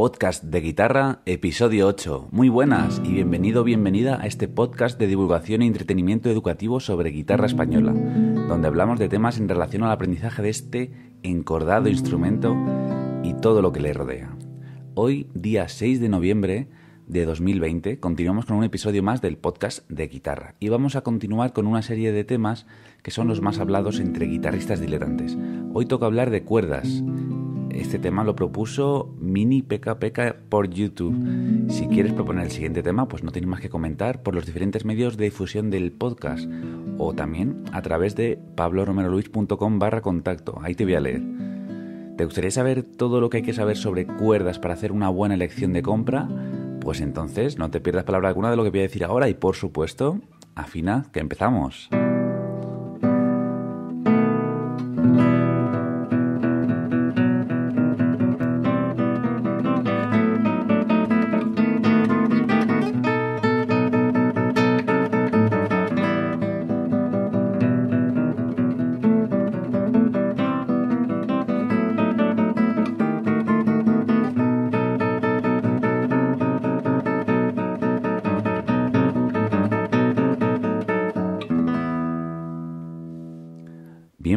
Podcast de Guitarra, episodio 8. Muy buenas y bienvenido bienvenida a este podcast de divulgación y entretenimiento educativo sobre guitarra española, donde hablamos de temas en relación al aprendizaje de este encordado instrumento y todo lo que le rodea. Hoy, día 6 de noviembre de 2020, continuamos con un episodio más del podcast de guitarra y vamos a continuar con una serie de temas que son los más hablados entre guitarristas diletantes. Hoy toca hablar de cuerdas este tema lo propuso Mini PKPK por YouTube. Si quieres proponer el siguiente tema, pues no tienes más que comentar por los diferentes medios de difusión del podcast o también a través de pabloromeroluis.com barra contacto. Ahí te voy a leer. ¿Te gustaría saber todo lo que hay que saber sobre cuerdas para hacer una buena elección de compra? Pues entonces no te pierdas palabra alguna de lo que voy a decir ahora y por supuesto, afina que empezamos.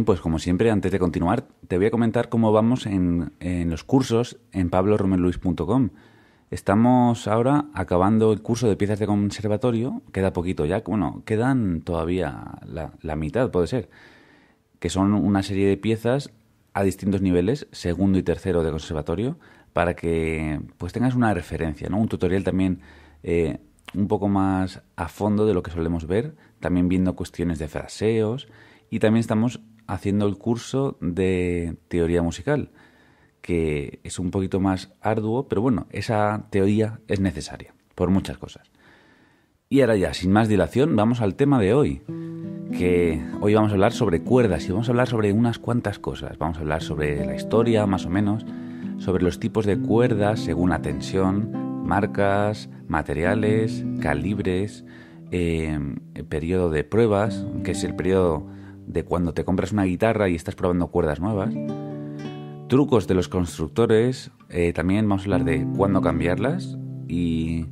Pues como siempre, antes de continuar, te voy a comentar cómo vamos en, los cursos en pabloromeluis.com. Estamos ahora acabando el curso de piezas de conservatorio, queda poquito ya, bueno, quedan todavía la, la mitad, puede ser, que son una serie de piezas a distintos niveles, segundo y tercero de conservatorio, para que pues tengas una referencia, ¿no? Un tutorial también eh, un poco más a fondo de lo que solemos ver, también viendo cuestiones de fraseos y también estamos haciendo el curso de teoría musical, que es un poquito más arduo, pero bueno, esa teoría es necesaria por muchas cosas. Y ahora ya, sin más dilación, vamos al tema de hoy, que hoy vamos a hablar sobre cuerdas y vamos a hablar sobre unas cuantas cosas. Vamos a hablar sobre la historia, más o menos, sobre los tipos de cuerdas según la tensión, marcas, materiales, calibres, eh, periodo de pruebas, que es el periodo de cuando te compras una guitarra y estás probando cuerdas nuevas, trucos de los constructores, eh, también vamos a hablar de cuándo cambiarlas y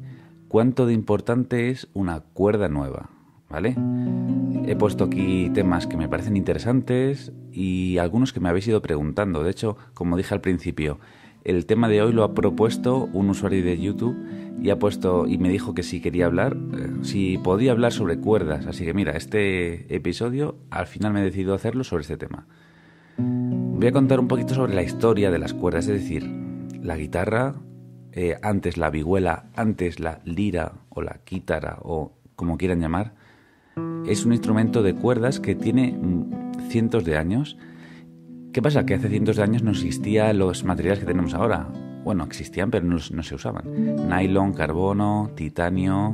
cuánto de importante es una cuerda nueva, ¿vale? He puesto aquí temas que me parecen interesantes y algunos que me habéis ido preguntando. De hecho, como dije al principio, el tema de hoy lo ha propuesto un usuario de YouTube y ha puesto y me dijo que si quería hablar, eh, si podía hablar sobre cuerdas. Así que mira, este episodio al final me he decidido hacerlo sobre este tema. Voy a contar un poquito sobre la historia de las cuerdas, es decir, la guitarra, eh, antes la vihuela, antes la lira o la quítara o como quieran llamar, es un instrumento de cuerdas que tiene mm, cientos de años ¿Qué pasa? Que hace cientos de años no existían los materiales que tenemos ahora. Bueno, existían, pero no, se usaban. Nylon, carbono, titanio.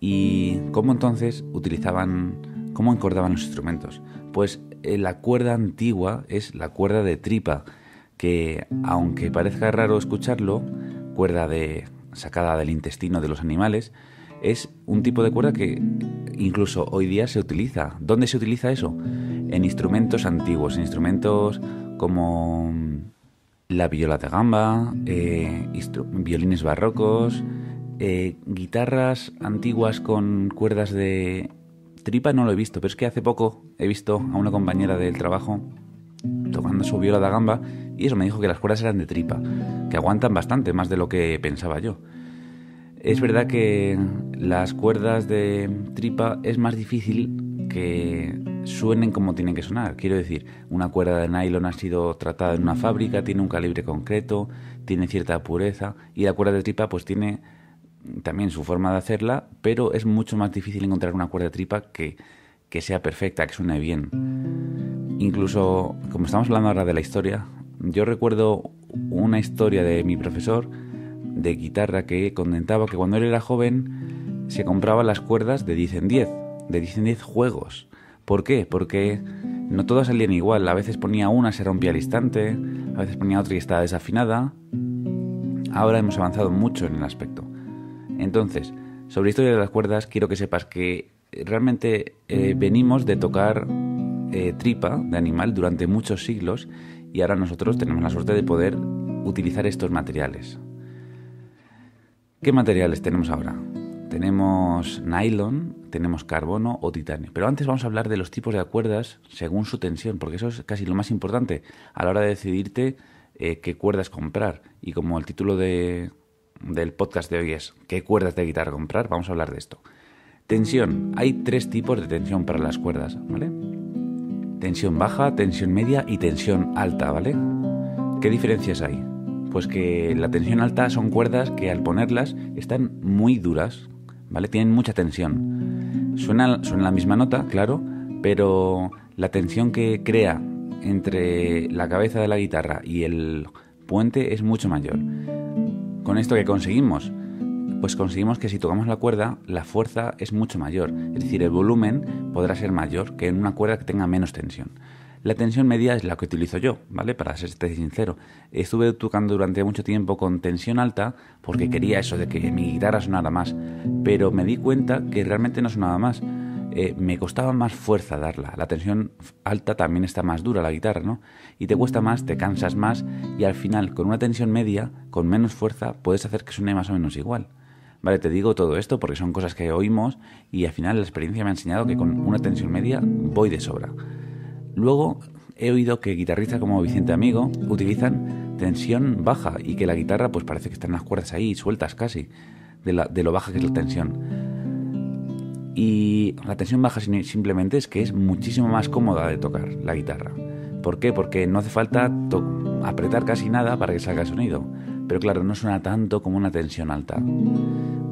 ¿Y cómo entonces utilizaban, cómo encordaban los instrumentos? Pues eh, la cuerda antigua es la cuerda de tripa, que aunque parezca raro escucharlo, cuerda de sacada del intestino de los animales, es un tipo de cuerda que incluso hoy día se utiliza. ¿Dónde se utiliza eso? En instrumentos antiguos, en instrumentos como la viola de gamba, eh, violines barrocos, eh, guitarras antiguas con cuerdas de tripa no lo he visto, pero es que hace poco he visto a una compañera del trabajo tocando su viola de gamba y eso me dijo que las cuerdas eran de tripa, que aguantan bastante, más de lo que pensaba yo. Es verdad que las cuerdas de tripa es más difícil que suenen como tienen que sonar. Quiero decir, una cuerda de nylon ha sido tratada en una fábrica, tiene un calibre concreto, tiene cierta pureza y la cuerda de tripa pues tiene también su forma de hacerla, pero es mucho más difícil encontrar una cuerda de tripa que, que sea perfecta, que suene bien. Incluso, como estamos hablando ahora de la historia, yo recuerdo una historia de mi profesor de guitarra que comentaba que cuando él era joven se compraba las cuerdas de 10 en 10, de 10 en 10 juegos. ¿Por qué? Porque no todas salían igual. A veces ponía una, se rompía al instante, a veces ponía otra y estaba desafinada. Ahora hemos avanzado mucho en el aspecto. Entonces, sobre historia de las cuerdas, quiero que sepas que realmente eh, venimos de tocar eh, tripa de animal durante muchos siglos y ahora nosotros tenemos la suerte de poder utilizar estos materiales. ¿Qué materiales tenemos ahora? Tenemos nylon, tenemos carbono o titanio. Pero antes vamos a hablar de los tipos de cuerdas según su tensión, porque eso es casi lo más importante a la hora de decidirte eh, qué cuerdas comprar. Y como el título de, del podcast de hoy es ¿Qué cuerdas de guitarra comprar? Vamos a hablar de esto. Tensión. Hay tres tipos de tensión para las cuerdas, ¿vale? Tensión baja, tensión media y tensión alta, ¿vale? ¿Qué diferencias hay? Pues que la tensión alta son cuerdas que al ponerlas están muy duras, ¿vale? Tienen mucha tensión. Suena, suena la misma nota, claro, pero la tensión que crea entre la cabeza de la guitarra y el puente es mucho mayor. Con esto que conseguimos, pues conseguimos que si tocamos la cuerda, la fuerza es mucho mayor, es decir, el volumen podrá ser mayor que en una cuerda que tenga menos tensión. La tensión media es la que utilizo yo, ¿vale? Para ser sincero. Estuve tocando durante mucho tiempo con tensión alta porque quería eso de que mi guitarra sonara más, pero me di cuenta que realmente no sonaba más. Eh, me costaba más fuerza darla. La tensión alta también está más dura la guitarra, ¿no? Y te cuesta más, te cansas más y al final con una tensión media, con menos fuerza, puedes hacer que suene más o menos igual. Vale, te digo todo esto porque son cosas que oímos y al final la experiencia me ha enseñado que con una tensión media voy de sobra. Luego he oído que guitarristas como Vicente Amigo utilizan tensión baja y que la guitarra pues parece que están las cuerdas ahí sueltas casi de, de lo baja que es la tensión. Y la tensión baja simplemente es que es muchísimo más cómoda de tocar la guitarra. ¿Por qué? Porque no hace falta apretar casi nada para que salga el sonido pero claro, no suena tanto como una tensión alta.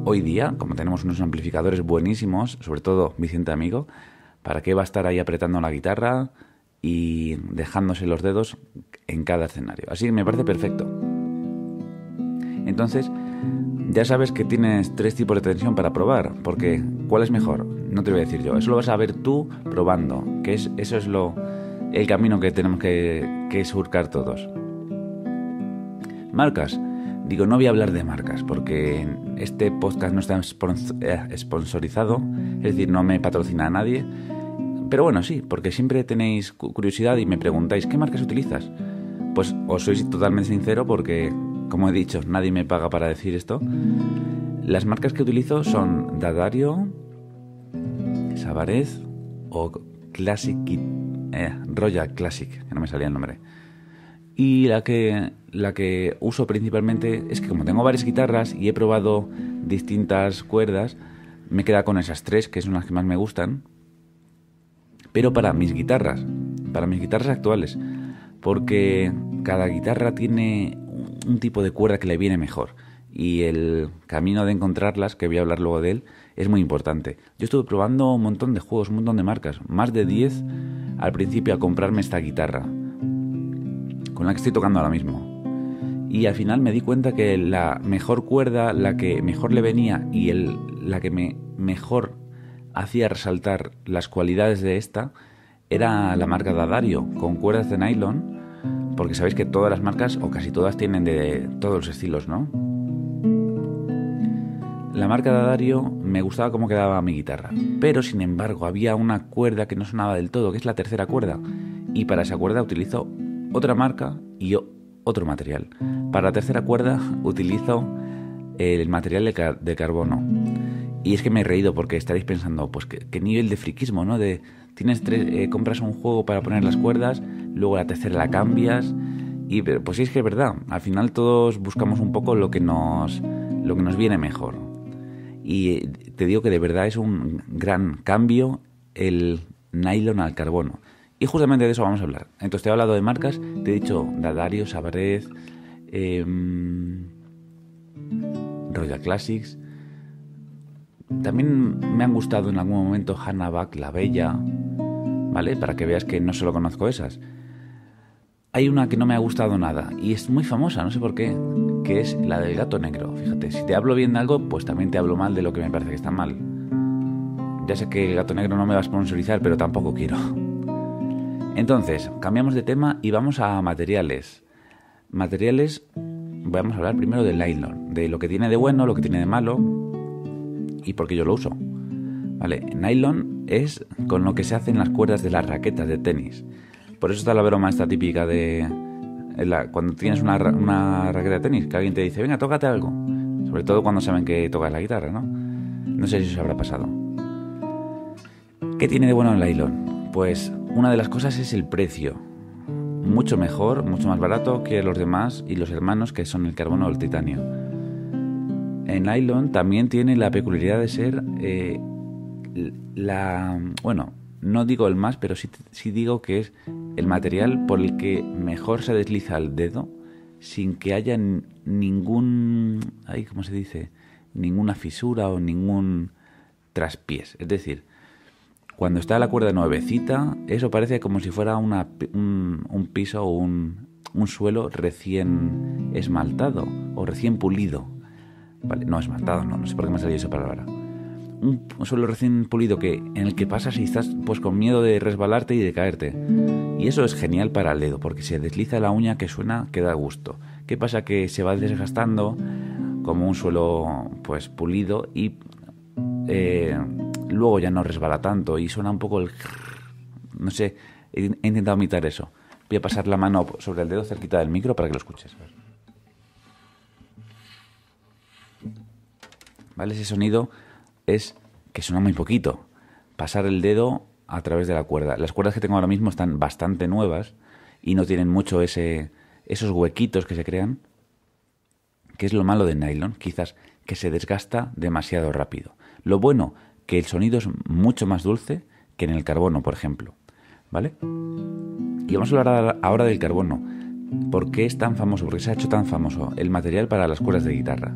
Hoy día, como tenemos unos amplificadores buenísimos, sobre todo Vicente Amigo, ¿para qué va a estar ahí apretando la guitarra y dejándose los dedos en cada escenario? Así me parece perfecto. Entonces, ya sabes que tienes tres tipos de tensión para probar, porque ¿cuál es mejor? No te voy a decir yo, eso lo vas a ver tú probando, que es, eso es lo, el camino que tenemos que, que surcar todos. Marcas. Digo, no voy a hablar de marcas porque este podcast no está eh, sponsorizado, es decir, no me patrocina a nadie. Pero bueno, sí, porque siempre tenéis curiosidad y me preguntáis, ¿qué marcas utilizas? Pues os soy totalmente sincero porque, como he dicho, nadie me paga para decir esto. Las marcas que utilizo son Dadario, Sabarez o Classic, eh, Royal Classic, que no me salía el nombre. Y la que, la que uso principalmente es que como tengo varias guitarras y he probado distintas cuerdas, me queda con esas tres, que son las que más me gustan. Pero para mis guitarras, para mis guitarras actuales, porque cada guitarra tiene un tipo de cuerda que le viene mejor. Y el camino de encontrarlas, que voy a hablar luego de él, es muy importante. Yo estuve probando un montón de juegos, un montón de marcas, más de 10 al principio a comprarme esta guitarra con la que estoy tocando ahora mismo. Y al final me di cuenta que la mejor cuerda, la que mejor le venía y el, la que me mejor hacía resaltar las cualidades de esta era la marca Dadario, con cuerdas de nylon, porque sabéis que todas las marcas, o casi todas, tienen de todos los estilos, ¿no? La marca Dadario me gustaba cómo quedaba mi guitarra, pero sin embargo había una cuerda que no sonaba del todo, que es la tercera cuerda, y para esa cuerda utilizo otra marca y otro material. Para la tercera cuerda utilizo el material de, carbono. Y es que me he reído porque estaréis pensando, pues qué, nivel de friquismo, ¿no? De tienes tres, eh, compras un juego para poner las cuerdas, luego la tercera la cambias. Y pues sí es que es verdad, al final todos buscamos un poco lo que nos, lo que nos viene mejor. Y te digo que de verdad es un gran cambio el nylon al carbono. Y justamente de eso vamos a hablar. Entonces te he hablado de marcas, te he dicho Dadario, Sabarez, em, Royal Classics. También me han gustado en algún momento Hannah La Bella, ¿vale? Para que veas que no solo conozco esas. Hay una que no me ha gustado nada y es muy famosa, no sé por qué, que es la del gato negro. Fíjate, si te hablo bien de algo, pues también te hablo mal de lo que me parece que está mal. Ya sé que el gato negro no me va a sponsorizar, pero tampoco quiero. Entonces, cambiamos de tema y vamos a materiales. Materiales, vamos a hablar primero del nylon, de lo que tiene de bueno, lo que tiene de malo y por qué yo lo uso. Vale, nylon es con lo que se hacen las cuerdas de las raquetas de tenis. Por eso está la broma esta típica de cuando tienes una, una raqueta de tenis, que alguien te dice, venga, tócate algo. Sobre todo cuando saben que tocas la guitarra, ¿no? No sé si os habrá pasado. ¿Qué tiene de bueno el nylon? Pues una de las cosas es el precio. Mucho mejor, mucho más barato que los demás y los hermanos que son el carbono o el titanio. El nylon también tiene la peculiaridad de ser eh, la... Bueno, no digo el más, pero sí, sí digo que es el material por el que mejor se desliza el dedo sin que haya ningún... Ay, ¿Cómo se dice? Ninguna fisura o ningún traspiés. Es decir, cuando está la cuerda nuevecita, eso parece como si fuera una, un, piso o un, un, suelo recién esmaltado o recién pulido. Vale, no esmaltado, no, no sé por qué me ha salido esa palabra. Un, suelo recién pulido que en el que pasas y estás pues con miedo de resbalarte y de caerte. Y eso es genial para el dedo, porque se desliza la uña que suena que da gusto. ¿Qué pasa? Que se va desgastando como un suelo pues pulido y eh, luego ya no resbala tanto y suena un poco el... No sé, he, intentado imitar eso. Voy a pasar la mano sobre el dedo cerquita del micro para que lo escuches. ¿Vale? Ese sonido es que suena muy poquito. Pasar el dedo a través de la cuerda. Las cuerdas que tengo ahora mismo están bastante nuevas y no tienen mucho ese, esos huequitos que se crean. Que es lo malo del nylon, quizás que se desgasta demasiado rápido. Lo bueno, que el sonido es mucho más dulce que en el carbono, por ejemplo. ¿Vale? Y vamos a hablar ahora del carbono. ¿Por qué es tan famoso? ¿Por qué se ha hecho tan famoso el material para las cuerdas de guitarra?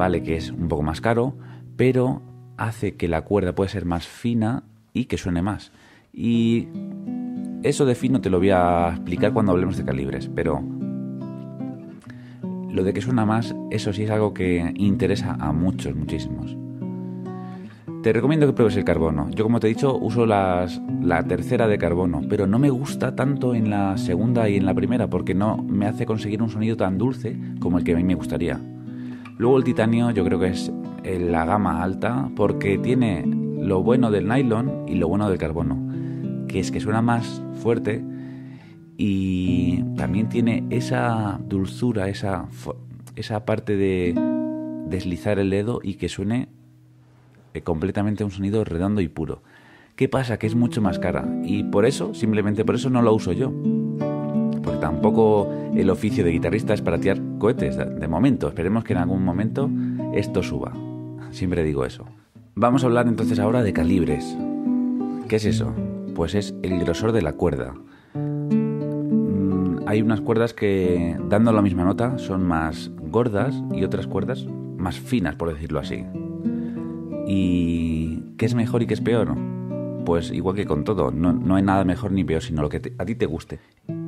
Vale, que es un poco más caro, pero hace que la cuerda pueda ser más fina y que suene más. Y eso de fino te lo voy a explicar cuando hablemos de calibres, pero lo de que suena más, eso sí es algo que interesa a muchos, muchísimos. Te recomiendo que pruebes el carbono. Yo, como te he dicho, uso las, la tercera de carbono, pero no me gusta tanto en la segunda y en la primera porque no me hace conseguir un sonido tan dulce como el que a mí me gustaría. Luego el titanio yo creo que es la gama alta porque tiene lo bueno del nylon y lo bueno del carbono, que es que suena más fuerte y también tiene esa dulzura, esa, esa parte de deslizar el dedo y que suene eh, completamente un sonido redondo y puro. ¿Qué pasa? Que es mucho más cara y por eso, simplemente por eso no lo uso yo. Tampoco el oficio de guitarrista es para tirar cohetes de momento. Esperemos que en algún momento esto suba. Siempre digo eso. Vamos a hablar entonces ahora de calibres. ¿Qué es eso? Pues es el grosor de la cuerda. Mm, hay unas cuerdas que, dando la misma nota, son más gordas y otras cuerdas más finas, por decirlo así. ¿Y qué es mejor y qué es peor? Pues igual que con todo, no, hay nada mejor ni peor, sino lo que a ti te guste.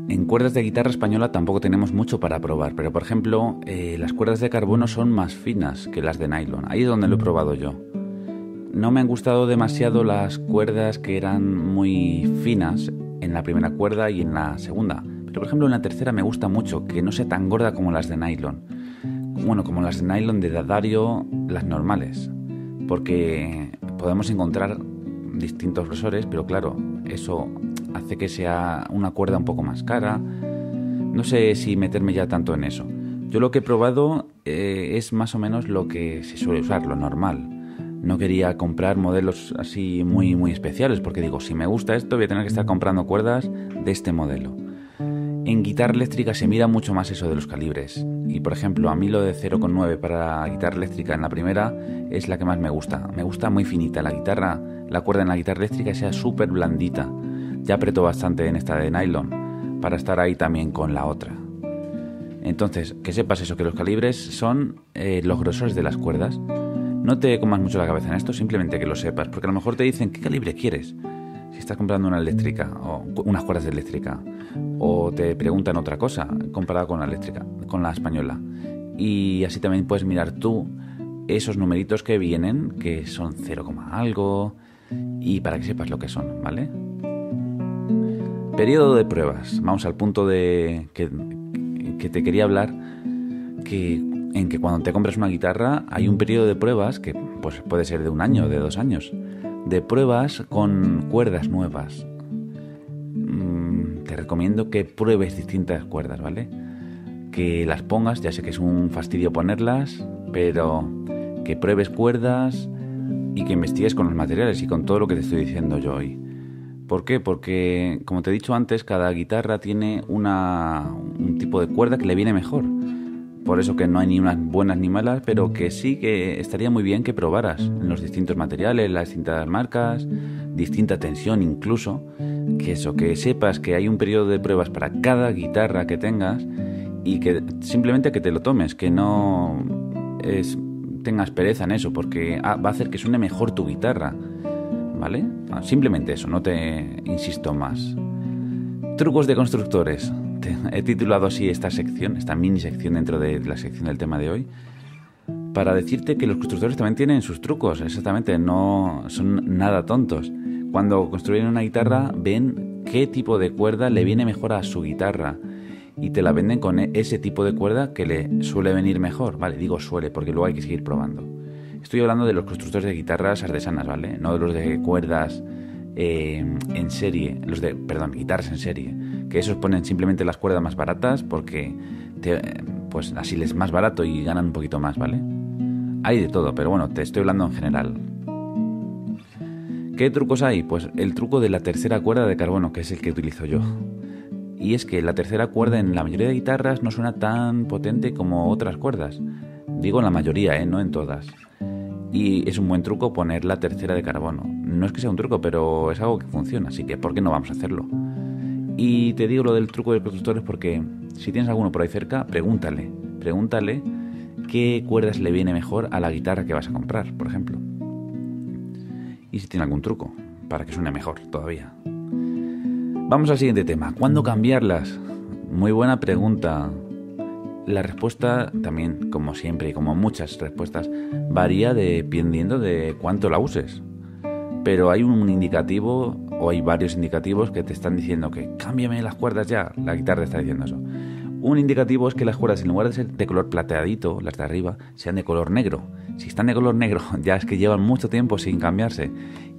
En cuerdas de guitarra española tampoco tenemos mucho para probar, pero por ejemplo, eh, las cuerdas de carbono son más finas que las de nylon. Ahí es donde lo he probado yo. No me han gustado demasiado las cuerdas que eran muy finas en la primera cuerda y en la segunda. Pero por ejemplo en la tercera me gusta mucho, que no sea tan gorda como las de nylon. Bueno, como las de nylon de Dadario, las normales porque podemos encontrar distintos grosores, pero claro, eso hace que sea una cuerda un poco más cara. No sé si meterme ya tanto en eso. Yo lo que he probado eh, es más o menos lo que se suele usar, lo normal. No quería comprar modelos así muy muy especiales porque digo, si me gusta esto voy a tener que estar comprando cuerdas de este modelo. En guitarra eléctrica se mira mucho más eso de los calibres. Y por ejemplo, a mí lo de 0,9 para guitarra eléctrica en la primera es la que más me gusta. Me gusta muy finita la guitarra, la cuerda en la guitarra eléctrica sea súper blandita. Ya aprieto bastante en esta de nylon para estar ahí también con la otra. Entonces, que sepas eso, que los calibres son eh, los grosores de las cuerdas. No te comas mucho la cabeza en esto, simplemente que lo sepas, porque a lo mejor te dicen qué calibre quieres. Si estás comprando una eléctrica o unas cuerdas de eléctrica o te preguntan otra cosa comparado con la eléctrica, con la española. Y así también puedes mirar tú esos numeritos que vienen, que son 0, algo, y para que sepas lo que son, ¿vale? Periodo de pruebas. Vamos al punto de que, te quería hablar, que en que cuando te compras una guitarra hay un periodo de pruebas que pues, puede ser de un año, de dos años, de pruebas con cuerdas nuevas te recomiendo que pruebes distintas cuerdas, ¿vale? Que las pongas, ya sé que es un fastidio ponerlas, pero que pruebes cuerdas y que investigues con los materiales y con todo lo que te estoy diciendo yo hoy. ¿Por qué? Porque, como te he dicho antes, cada guitarra tiene una, un tipo de cuerda que le viene mejor. Por eso que no hay ni unas buenas ni malas, pero que sí que estaría muy bien que probaras en los distintos materiales, las distintas marcas, distinta tensión incluso, que eso, que sepas que hay un periodo de pruebas para cada guitarra que tengas y que simplemente que te lo tomes, que no es, tengas pereza en eso, porque ah, va a hacer que suene mejor tu guitarra, Ah, simplemente eso, no te insisto más. Trucos de constructores he titulado así esta sección, esta mini sección dentro de la sección del tema de hoy, para decirte que los constructores también tienen sus trucos, exactamente, no son nada tontos. Cuando construyen una guitarra ven qué tipo de cuerda le viene mejor a su guitarra y te la venden con ese tipo de cuerda que le suele venir mejor, ¿vale? Digo suele porque luego hay que seguir probando. Estoy hablando de los constructores de guitarras artesanas, ¿vale? No de los de cuerdas eh, en serie, los de, perdón, guitarras en serie que esos ponen simplemente las cuerdas más baratas porque pues así les es más barato y ganan un poquito más, ¿vale? Hay de todo, pero bueno, te estoy hablando en general. ¿Qué trucos hay? Pues el truco de la tercera cuerda de carbono, que es el que utilizo yo. Y es que la tercera cuerda en la mayoría de guitarras no suena tan potente como otras cuerdas. Digo en la mayoría, ¿eh? no en todas. Y es un buen truco poner la tercera de carbono. No es que sea un truco, pero es algo que funciona, así que ¿por qué no vamos a hacerlo? Y te digo lo del truco de productores porque si tienes alguno por ahí cerca, pregúntale, pregúntale qué cuerdas le viene mejor a la guitarra que vas a comprar, por ejemplo. Y si tiene algún truco para que suene mejor todavía. Vamos al siguiente tema. ¿Cuándo cambiarlas? Muy buena pregunta. La respuesta también, como siempre y como muchas respuestas, varía dependiendo de cuánto la uses. Pero hay un indicativo o hay varios indicativos que te están diciendo que cámbiame las cuerdas ya. La guitarra está diciendo eso. Un indicativo es que las cuerdas, en lugar de ser de color plateadito, las de arriba, sean de color negro. Si están de color negro, ya es que llevan mucho tiempo sin cambiarse.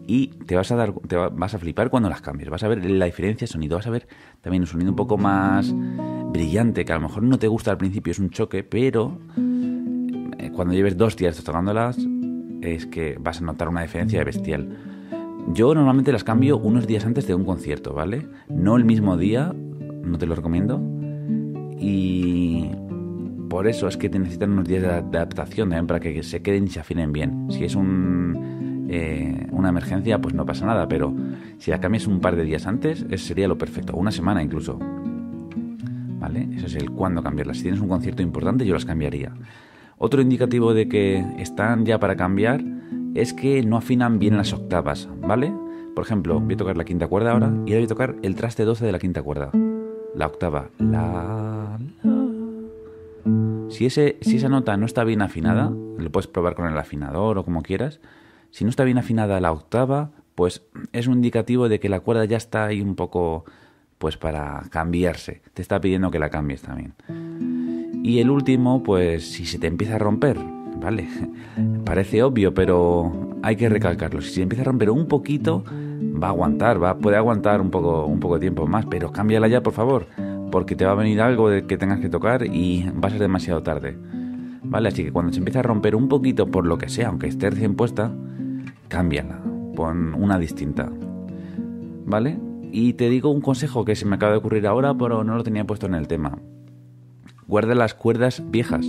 Y te vas a dar, te vas a flipar cuando las cambies. Vas a ver la diferencia de sonido. Vas a ver también un sonido un poco más brillante, que a lo mejor no te gusta al principio, es un choque, pero eh, cuando lleves dos días tocándolas, es que vas a notar una diferencia bestial. Yo normalmente las cambio unos días antes de un concierto, ¿vale? No el mismo día, no te lo recomiendo. Y por eso es que te necesitan unos días de adaptación también para que se queden y se afinen bien. Si es un, eh, una emergencia, pues no pasa nada, pero si la cambias un par de días antes, eso sería lo perfecto, una semana incluso. ¿Vale? Eso es el cuándo cambiarlas. Si tienes un concierto importante, yo las cambiaría. Otro indicativo de que están ya para cambiar es que no afinan bien las octavas, ¿vale? Por ejemplo, voy a tocar la quinta cuerda ahora y ahora voy a tocar el traste 12 de la quinta cuerda. La octava. La, Si, ese, si esa nota no está bien afinada, lo puedes probar con el afinador o como quieras. Si no está bien afinada la octava, pues es un indicativo de que la cuerda ya está ahí un poco, pues para cambiarse. Te está pidiendo que la cambies también. Y el último, pues si se te empieza a romper, ¿vale? Parece obvio, pero hay que recalcarlo. Si se empieza a romper un poquito, va a aguantar, va, puede aguantar un poco, un poco de tiempo más, pero cámbiala ya, por favor, porque te va a venir algo de que tengas que tocar y va a ser demasiado tarde. ¿Vale? Así que cuando se empieza a romper un poquito por lo que sea, aunque esté recién puesta, cámbiala, pon una distinta. ¿Vale? Y te digo un consejo que se me acaba de ocurrir ahora, pero no lo tenía puesto en el tema. Guarda las cuerdas viejas.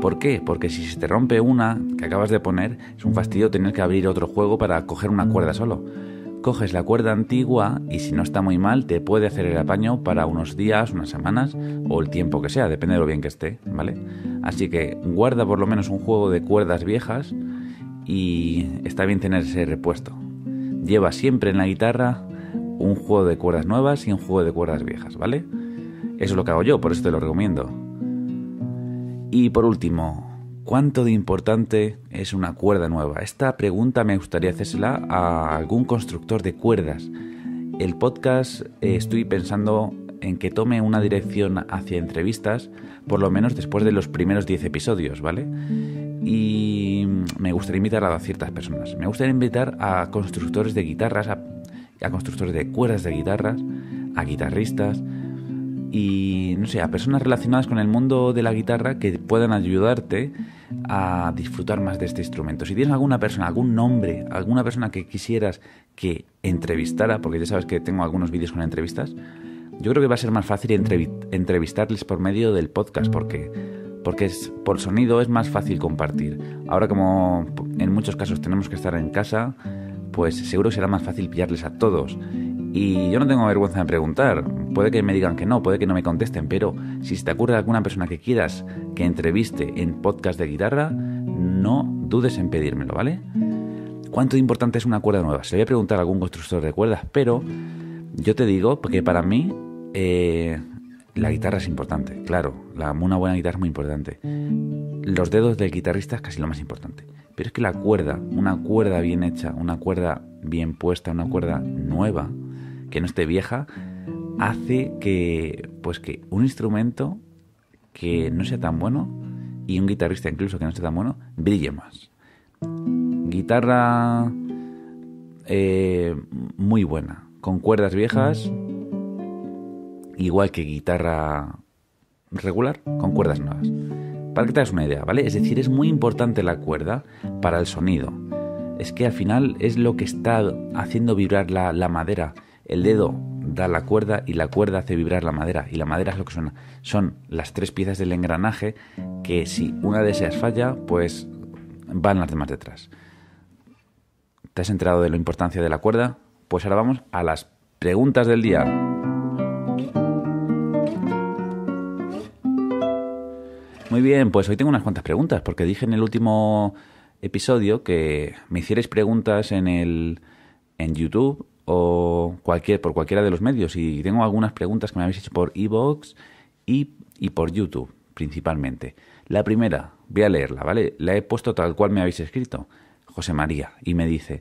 ¿Por qué? Porque si se te rompe una que acabas de poner, es un fastidio tener que abrir otro juego para coger una cuerda solo. Coges la cuerda antigua y si no está muy mal, te puede hacer el apaño para unos días, unas semanas o el tiempo que sea, depende de lo bien que esté, ¿vale? Así que guarda por lo menos un juego de cuerdas viejas y está bien tener ese repuesto. Lleva siempre en la guitarra un juego de cuerdas nuevas y un juego de cuerdas viejas, ¿vale? Eso es lo que hago yo, por eso te lo recomiendo. Y por último, ¿cuánto de importante es una cuerda nueva? Esta pregunta me gustaría hacérsela a algún constructor de cuerdas. El podcast eh, estoy pensando en que tome una dirección hacia entrevistas, por lo menos después de los primeros 10 episodios, ¿vale? Y me gustaría invitar a ciertas personas. Me gustaría invitar a constructores de guitarras, a, a constructores de cuerdas de guitarras, a guitarristas y, no sé, a personas relacionadas con el mundo de la guitarra que puedan ayudarte a disfrutar más de este instrumento. Si tienes alguna persona, algún nombre, alguna persona que quisieras que entrevistara, porque ya sabes que tengo algunos vídeos con entrevistas, yo creo que va a ser más fácil entrevistarles por medio del podcast, porque, porque es, por sonido es más fácil compartir. Ahora como en muchos casos tenemos que estar en casa, pues seguro será más fácil pillarles a todos. Y yo no tengo vergüenza de preguntar. Puede que me digan que no, puede que no me contesten, pero si se te ocurre alguna persona que quieras que entreviste en podcast de guitarra, no dudes en pedírmelo, ¿vale? ¿Cuánto importante es una cuerda nueva? Se voy a preguntar a algún constructor de cuerdas, pero yo te digo que para mí eh, la guitarra es importante, claro, la, una buena guitarra es muy importante. Los dedos del guitarrista es casi lo más importante. Pero es que la cuerda, una cuerda bien hecha, una cuerda bien puesta, una cuerda nueva, que no esté vieja, hace que, pues que un instrumento que no sea tan bueno y un guitarrista incluso que no sea tan bueno brille más. Guitarra eh, muy buena, con cuerdas viejas, igual que guitarra regular, con cuerdas nuevas. Para que te hagas una idea, ¿vale? Es decir, es muy importante la cuerda para el sonido. Es que al final es lo que está haciendo vibrar la, madera. El dedo da la cuerda y la cuerda hace vibrar la madera y la madera es lo que suena. Son las tres piezas del engranaje que si una de esas falla, pues van las demás detrás. ¿Te has enterado de la importancia de la cuerda? Pues ahora vamos a las preguntas del día. Muy bien, pues hoy tengo unas cuantas preguntas porque dije en el último episodio que me hicierais preguntas en el en YouTube o cualquier, por cualquiera de los medios. Y tengo algunas preguntas que me habéis hecho por Evox y, y por YouTube, principalmente. La primera, voy a leerla, ¿vale? La he puesto tal cual me habéis escrito, José María, y me dice,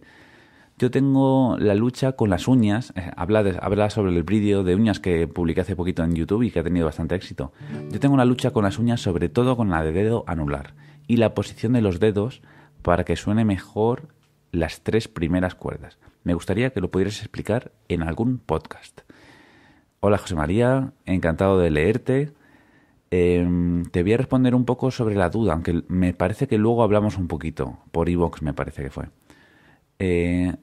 yo tengo la lucha con las uñas, eh, habla, sobre el vídeo de uñas que publiqué hace poquito en YouTube y que ha tenido bastante éxito. Yo tengo la lucha con las uñas sobre todo con la de dedo anular y la posición de los dedos para que suene mejor las tres primeras cuerdas. Me gustaría que lo pudieras explicar en algún podcast. Hola José María, encantado de leerte. Em, te voy a responder un poco sobre la duda, aunque me parece que luego hablamos un poquito, por iVox me parece que fue. Eh,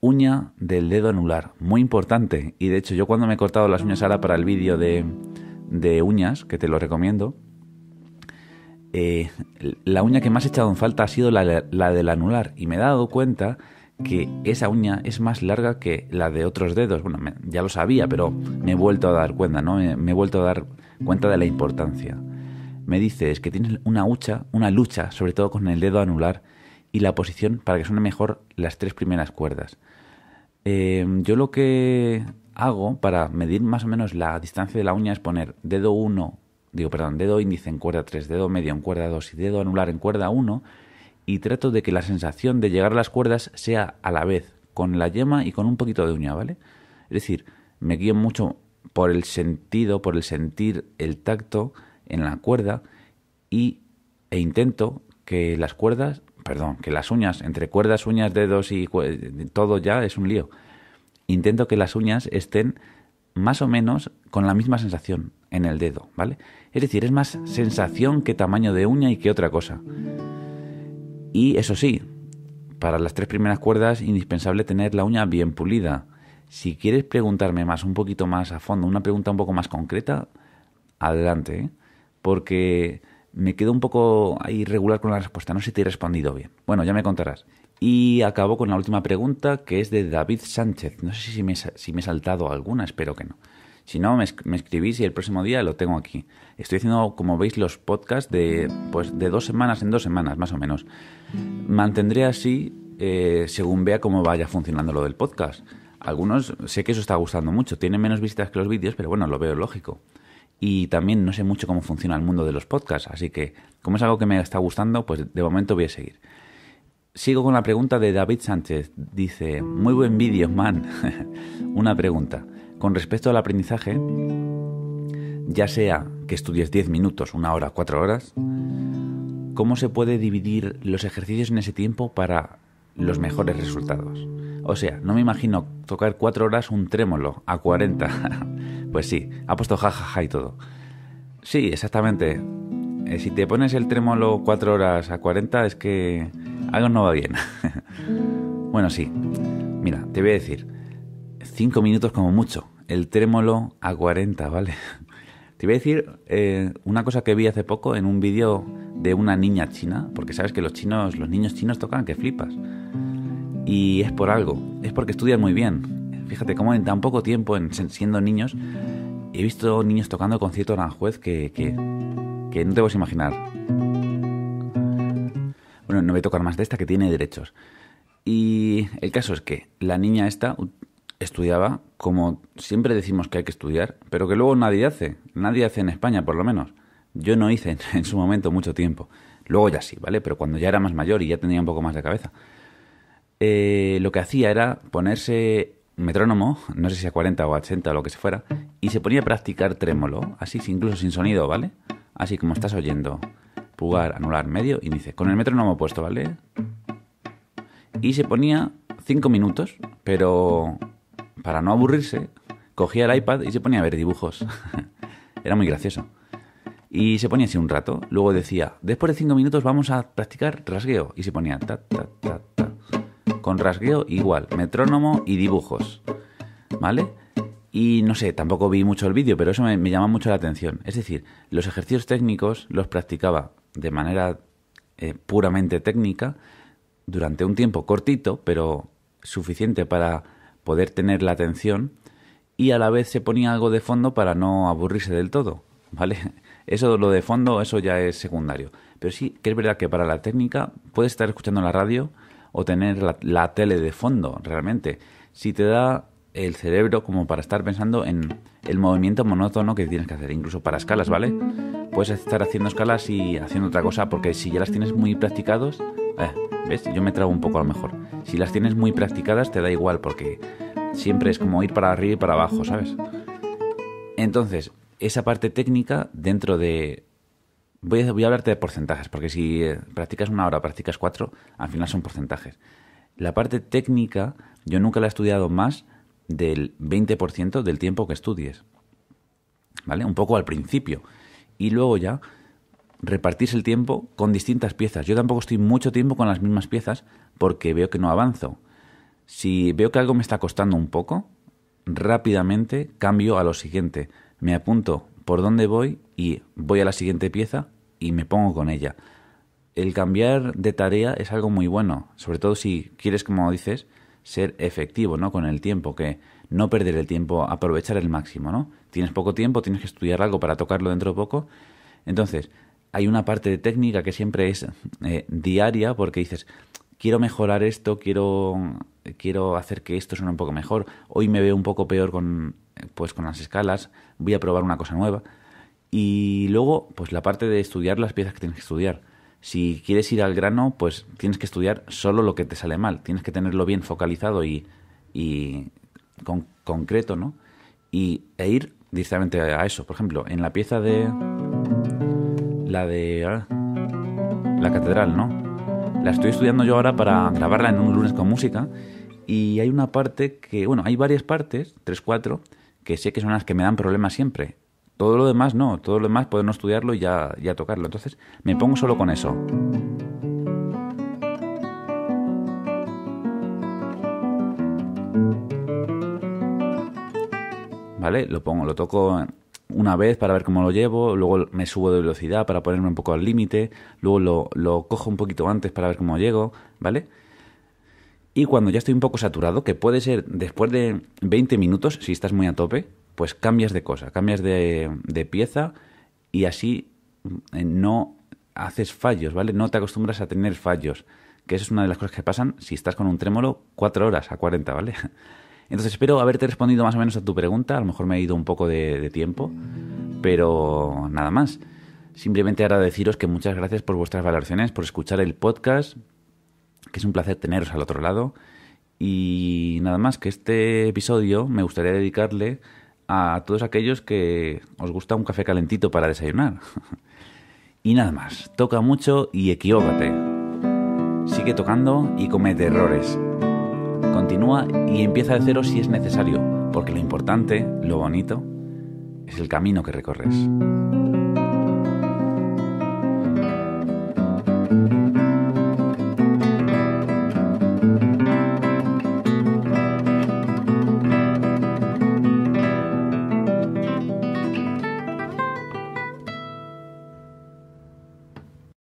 uña del dedo anular, muy importante. Y de hecho yo cuando me he cortado las uñas ahora para el vídeo de, de uñas, que te lo recomiendo, eh, la uña que más he echado en falta ha sido la, la del anular. Y me he dado cuenta que esa uña es más larga que la de otros dedos. Bueno, ya lo sabía, pero me he vuelto a dar cuenta, ¿no? Me, he vuelto a dar cuenta de la importancia. Me dices que tienes una lucha, una lucha, sobre todo con el dedo anular y la posición para que suene mejor las tres primeras cuerdas. Eh, yo lo que hago para medir más o menos la distancia de la uña es poner dedo 1, digo, perdón, dedo índice en cuerda 3, dedo medio en cuerda 2 y dedo anular en cuerda 1 y trato de que la sensación de llegar a las cuerdas sea a la vez con la yema y con un poquito de uña, ¿vale? Es decir, me guío mucho por el sentido, por el sentir el tacto en la cuerda y, e intento que las cuerdas, perdón, que las uñas, entre cuerdas, uñas, dedos y todo ya es un lío. Intento que las uñas estén más o menos con la misma sensación en el dedo, ¿vale? Es decir, es más sensación que tamaño de uña y que otra cosa. Y eso sí, para las tres primeras cuerdas indispensable tener la uña bien pulida. Si quieres preguntarme más, un poquito más a fondo, una pregunta un poco más concreta, adelante, ¿eh? porque me quedo un poco irregular con la respuesta, no sé si te he respondido bien. Bueno, ya me contarás. Y acabo con la última pregunta, que es de David Sánchez. No sé si me, si me he saltado alguna, espero que no. Si no, me, escribís y el próximo día lo tengo aquí. Estoy haciendo, como veis, los podcasts de, pues, de dos semanas en dos semanas, más o menos. Mantendré así eh, según vea cómo vaya funcionando lo del podcast. Algunos sé que eso está gustando mucho. Tiene menos visitas que los vídeos, pero bueno, lo veo lógico. Y también no sé mucho cómo funciona el mundo de los podcasts, así que como es algo que me está gustando, pues de momento voy a seguir. Sigo con la pregunta de David Sánchez. Dice, muy buen vídeo, man. Una pregunta. Con respecto al aprendizaje, ya sea que estudies 10 minutos, una hora, cuatro horas, ¿cómo se puede dividir los ejercicios en ese tiempo para los mejores resultados? O sea, no me imagino tocar cuatro horas un trémolo a 40. pues sí, ha puesto jajaja y todo. Sí, exactamente. Eh, si te pones el trémolo cuatro horas a 40 es que algo no va bien. bueno, sí. Mira, te voy a decir. Cinco minutos como mucho. El trémolo a 40, ¿vale? Te voy a decir eh, una cosa que vi hace poco en un vídeo de una niña china, porque sabes que los chinos, los niños chinos tocan que flipas. Y es por algo, es porque estudian muy bien. Fíjate cómo en tan poco tiempo, en, siendo niños, he visto niños tocando con cierto Aranjuez que, que, que no te vas a imaginar. Bueno, no voy a tocar más de esta que tiene derechos. Y el caso es que la niña esta estudiaba como siempre decimos que hay que estudiar, pero que luego nadie hace. Nadie hace en España, por lo menos. Yo no hice en su momento mucho tiempo. Luego ya sí, ¿vale? Pero cuando ya era más mayor y ya tenía un poco más de cabeza. Eh, lo que hacía era ponerse metrónomo, no sé si a 40 o a 80 o lo que se fuera, y se ponía a practicar trémolo, así incluso sin sonido, ¿vale? Así como estás oyendo. Pugar, anular, medio, y dice, con el metrónomo puesto, ¿vale? Y se ponía 5 minutos, pero para no aburrirse, cogía el iPad y se ponía a ver dibujos. Era muy gracioso. Y se ponía así un rato. Luego decía, después de cinco minutos vamos a practicar rasgueo. Y se ponía ta, ta, ta, ta. Con rasgueo igual, metrónomo y dibujos. ¿Vale? Y no sé, tampoco vi mucho el vídeo, pero eso me, llama mucho la atención. Es decir, los ejercicios técnicos los practicaba de manera eh, puramente técnica durante un tiempo cortito, pero suficiente para poder tener la atención y a la vez se ponía algo de fondo para no aburrirse del todo, ¿vale? Eso lo de fondo, eso ya es secundario. Pero sí que es verdad que para la técnica puedes estar escuchando la radio o tener la, tele de fondo, realmente. Si te da el cerebro como para estar pensando en el movimiento monótono que tienes que hacer, incluso para escalas, ¿vale? Puedes estar haciendo escalas y haciendo otra cosa, porque si ya las tienes muy practicados, eh, ¿ves? Yo me trago un poco a lo mejor. Si las tienes muy practicadas te da igual porque siempre es como ir para arriba y para abajo, ¿sabes? Entonces, esa parte técnica dentro de... Voy a, hablarte de porcentajes, porque si eh, practicas una hora, practicas cuatro, al final son porcentajes. La parte técnica yo nunca la he estudiado más del 20% del tiempo que estudies. ¿Vale? Un poco al principio. Y luego ya repartirse el tiempo con distintas piezas. Yo tampoco estoy mucho tiempo con las mismas piezas porque veo que no avanzo. Si veo que algo me está costando un poco, rápidamente cambio a lo siguiente. Me apunto por dónde voy y voy a la siguiente pieza y me pongo con ella. El cambiar de tarea es algo muy bueno, sobre todo si quieres, como dices, ser efectivo, ¿no? Con el tiempo, que no perder el tiempo, aprovechar el máximo, ¿no? Tienes poco tiempo, tienes que estudiar algo para tocarlo dentro de poco. Entonces, hay una parte de técnica que siempre es eh, diaria porque dices, quiero mejorar esto, quiero, quiero hacer que esto suene un poco mejor, hoy me veo un poco peor con, pues, con las escalas, voy a probar una cosa nueva. Y luego, pues la parte de estudiar las piezas que tienes que estudiar. Si quieres ir al grano, pues tienes que estudiar solo lo que te sale mal, tienes que tenerlo bien focalizado y, y con, concreto, ¿no? Y, e ir directamente a eso. Por ejemplo, en la pieza de la de ah, la catedral, ¿no? La estoy estudiando yo ahora para grabarla en un lunes con música y hay una parte que, bueno, hay varias partes, tres, cuatro, que sé que son las que me dan problemas siempre. Todo lo demás no, todo lo demás puedo no estudiarlo y ya, ya tocarlo. Entonces me pongo solo con eso. ¿Vale? Lo pongo, lo toco una vez para ver cómo lo llevo, luego me subo de velocidad para ponerme un poco al límite, luego lo, cojo un poquito antes para ver cómo llego, ¿vale? Y cuando ya estoy un poco saturado, que puede ser después de 20 minutos, si estás muy a tope, pues cambias de cosa, cambias de, de pieza y así eh, no haces fallos, ¿vale? No te acostumbras a tener fallos, que eso es una de las cosas que pasan si estás con un trémolo 4 horas a 40, ¿vale? Entonces espero haberte respondido más o menos a tu pregunta. A lo mejor me he ido un poco de, tiempo, pero nada más. Simplemente ahora deciros que muchas gracias por vuestras valoraciones, por escuchar el podcast, que es un placer teneros al otro lado. Y nada más, que este episodio me gustaría dedicarle a todos aquellos que os gusta un café calentito para desayunar. y nada más, toca mucho y equivócate. Sigue tocando y comete errores. Continúa y empieza de cero si es necesario, porque lo importante, lo bonito, es el camino que recorres.